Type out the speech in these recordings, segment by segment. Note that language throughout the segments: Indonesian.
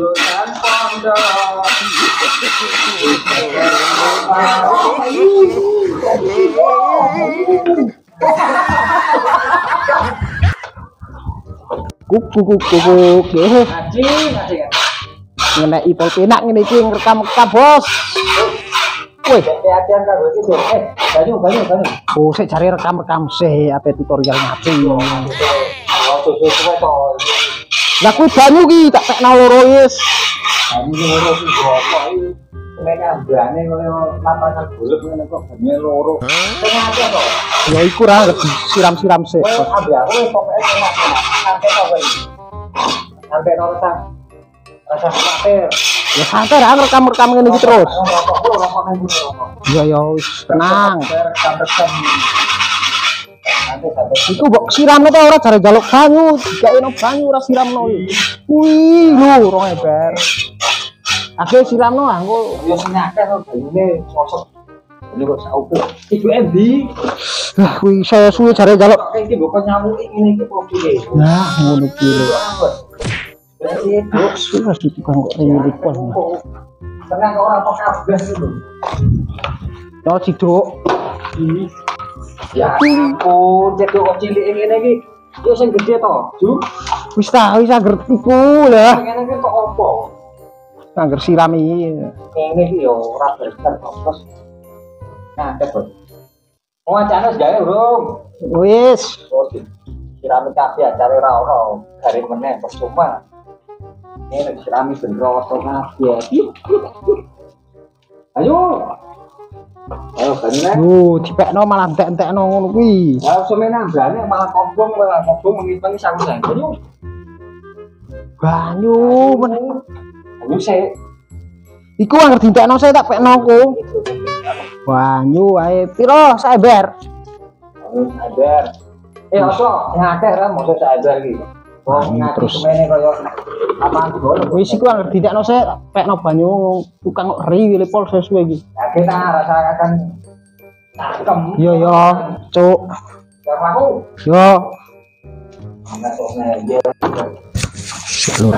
lulusan pondok. Kuk kuk kuk kuk kuk. Eh, Ngaji, ngaji kan. ngeneki penak ngene iki ngrekam-rekam, Bos. Wih, Hati-hatian karo iki, Bos. Eh, banyu, banyu, banyu. oh sik jare rekam-rekam sih apa tutorial ngaji. Oh, susu suwe to. Lah kuwi banyu ki tak tekno loro wis. Banyu loro iki apa iki? Nek ambane koyo lapangan bulut ngene kok banyu loro. Ya iku ra ngerti siram-siram sik. Kowe Bos. ambil aku wis pokoke enak. Sampai to kowe. Sampai to rasa. Rasa khawatir. Ya santai ra rekam-rekam ngene iki terus. Ya ya wis tenang. Rekam-rekam. Iku mbok siramno ta ora jare jaluk banyu, dikene banyu ora siramno. Wih, lho rong ember. Akhirnya siramno engko yo sing akeh banyune sosok. Ini kok sauku. Ibu Endi. lah kuwi saya suwe jare jaluk. Iki mbok nyamuki ngene iki profile. Nah, ngono ki lho. Suwe suwe tukang kok rene pol. Tenang kok ora kok kabeh itu. Yo ciduk. Ya ampun, cedok kok cilik ngene iki. Yo sing gede to, Ju. Wis ta wis anger tipu lah. Ngene iki kok opo? Anger siram iki. Ngene iki yo ora berster terus. Nah, cepet. Mau acane gawe urung. Wis. Oh, sirami kabeh acare ora ono. Garing meneh percuma. Ini nek sirami ben rasa kabeh. Ayo. Ayo bener. Yo dipekno malah entek-entekno ngono kuwi. Semena ambane malah kombong malah kombong mengipangi saku. Banyu men. Ayo sik. Iku anger dintekno saya tak pekno ku. Banyu wae piro saember? Ayo sadar. Eh, opo? Ngakeh ra mosok sadar iki. Ini ngaji terus. Wis iku anger dintekno saya tak pekno banyu tukang kok ri lepol sesuai iki. Ya kita rasakan cangkem. Yo yo, cuk. Ya aku. Yo. Lur,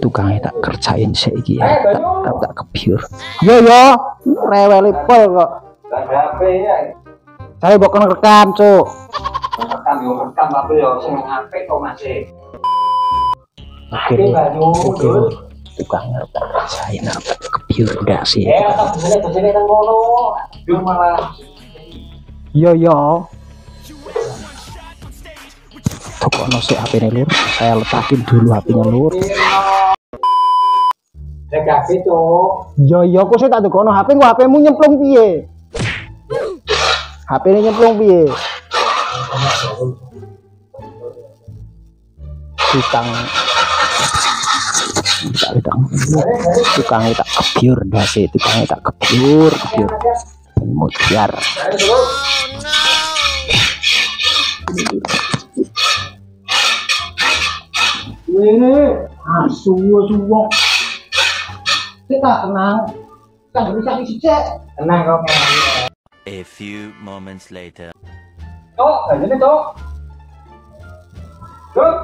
tukangnya tak kerjain saiki Eh, ya. Tak, banyu. tak, tak kebiur. Yo yo, rewel pol kok. Ya. Saya kono rekam, cuk. Yo rekam apa yo sing apik kok masih. Dul. Tukangnya tak kerjain tak kebiur ndak sih. Eh, tak boleh begini nang ngono. Yo malah Yo yo. Tokono si HP ini lur. Saya letakin dulu HP-nya lur. Jaga itu. Yo yo, kok saya tak tokono HP gua HP-mu nyemplung piye? HP ini nyemplung piye? Tukang tak tukang tak kebiur dah sih tukangnya tak kebiur kebiur mutiar Ini asu asu kita tenang kan bisa isi cek tenang kok. A few moments later. Tok, ini tok. Tok.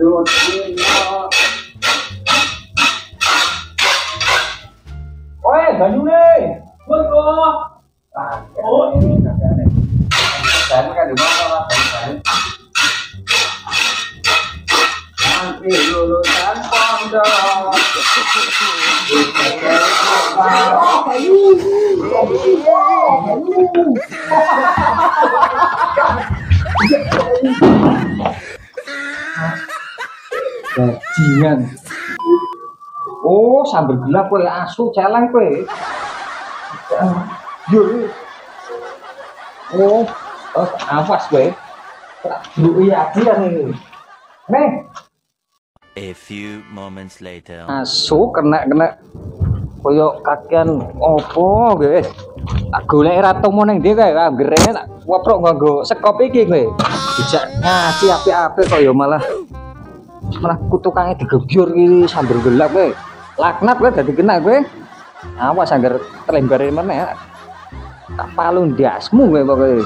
nang kono kok ora mulai-mulai. Sekarang gibah ning kono mesti. Aduh, Tino. Oi, banyune. Mun kok. Oh, ini kagane. Saya kan di mana lah, banyu. Nanti lulusan pondok. Bajingan. Oh, sambil gelap kowe asu celeng kowe. Yo. Oh, Oh, awas gue. Dulu iya dia nih. Nih, A few moments later. asu kena kena koyo kakean opo gue. Tak golek ra temu ning ndi kae anggere tak woprok nganggo sekop iki kowe. Dijak ngaji apik-apik kok ya malah malah kutukange digebyur iki sambil gelap kowe. Laknat kowe dadi kena kowe. Awas anggar telembare meneh. Tak palu ndasmu kowe pokoke.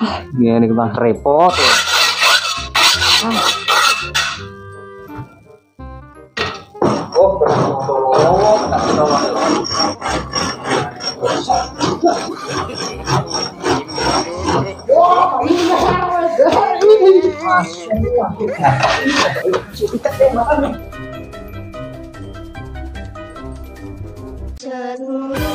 Ah, iki mah repot. kowe. Oh, benar. Cemburu